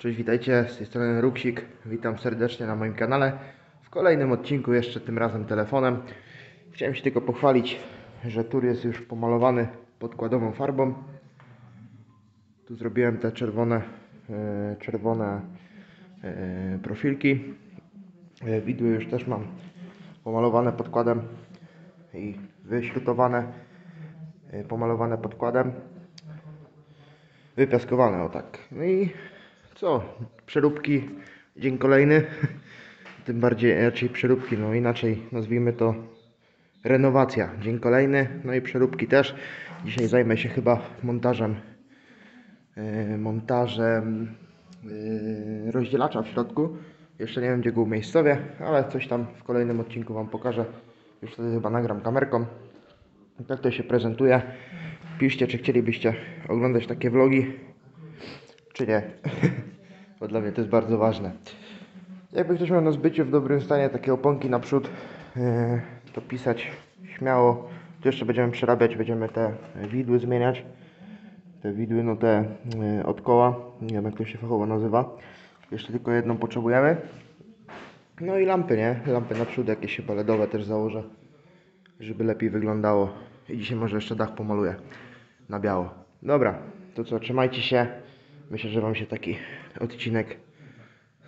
Cześć, witajcie, z tej strony Ruksik. Witam serdecznie na moim kanale. W kolejnym odcinku, jeszcze tym razem telefonem. Chciałem się tylko pochwalić, że tur jest już pomalowany podkładową farbą. Tu zrobiłem te czerwone, e, czerwone e, profilki. E, widły już też mam pomalowane podkładem i wyśrutowane, pomalowane podkładem wypiaskowane, o tak. No i co? Przeróbki, dzień kolejny. Tym bardziej raczej przeróbki, no inaczej nazwijmy to renowacja. Dzień kolejny, no i przeróbki też. Dzisiaj zajmę się chyba montażem yy, montażem yy, rozdzielacza w środku. Jeszcze nie wiem gdzie go umiejscowię, ale coś tam w kolejnym odcinku Wam pokażę. Już wtedy chyba nagram kamerką. Tak to się prezentuje. Piszcie, czy chcielibyście oglądać takie vlogi, czy nie. Bo dla mnie to jest bardzo ważne. Jakby ktoś miał na zbyciu w dobrym stanie takie oponki naprzód, yy, to pisać śmiało. Tu jeszcze będziemy przerabiać, będziemy te widły zmieniać. Te widły, no te yy, od koła, nie wiem jak to się fachowo nazywa. Jeszcze tylko jedną potrzebujemy. No i lampy, nie? Lampy naprzód jakieś chyba LEDowe też założę żeby lepiej wyglądało. I dzisiaj może jeszcze dach pomaluję na biało. Dobra, to co, trzymajcie się. Myślę, że Wam się taki odcinek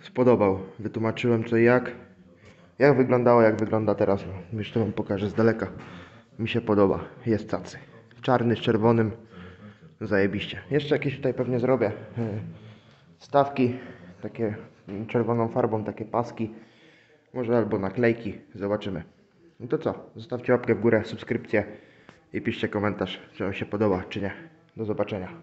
spodobał. Wytłumaczyłem co i jak. Jak wyglądało, jak wygląda teraz. Jeszcze Wam pokażę z daleka. Mi się podoba. Jest tacy. Czarny z czerwonym. Zajebiście. Jeszcze jakieś tutaj pewnie zrobię. yy, Stawki. Takie czerwoną farbą, takie paski. Może albo naklejki. Zobaczymy. No to co? Zostawcie łapkę w górę, subskrypcję i piszcie komentarz, czy Wam się podoba, czy nie. Do zobaczenia.